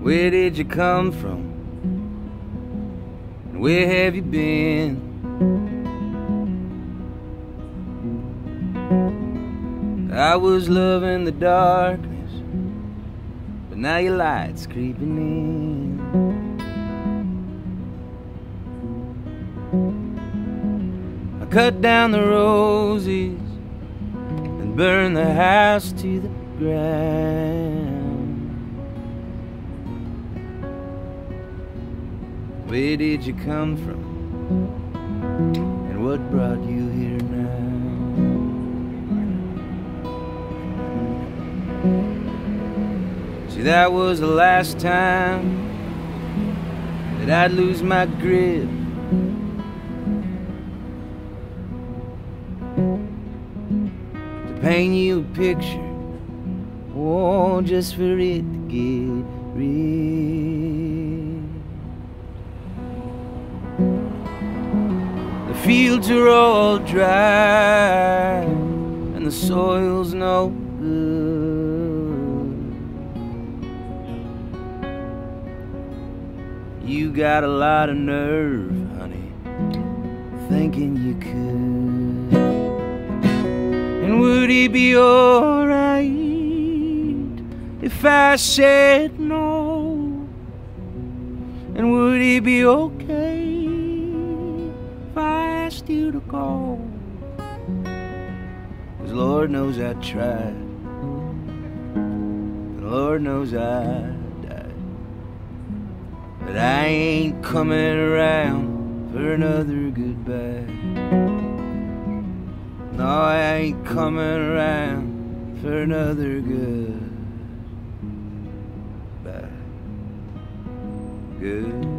Where did you come from? And where have you been? I was loving the darkness, but now your light's creeping in. I cut down the roses and burned the house to the ground. Where did you come from? And what brought you here now? See, that was the last time that I'd lose my grip. To paint you a picture, oh, just for it to get rid. Fields are all dry, and the soil's no good. You got a lot of nerve, honey, thinking you could. And would he be alright if I said no? And would he be okay asked you to go? Cause Lord knows I tried, and Lord knows I died. But I ain't coming around for another goodbye. No, I ain't coming around for another goodbye. Goodbye.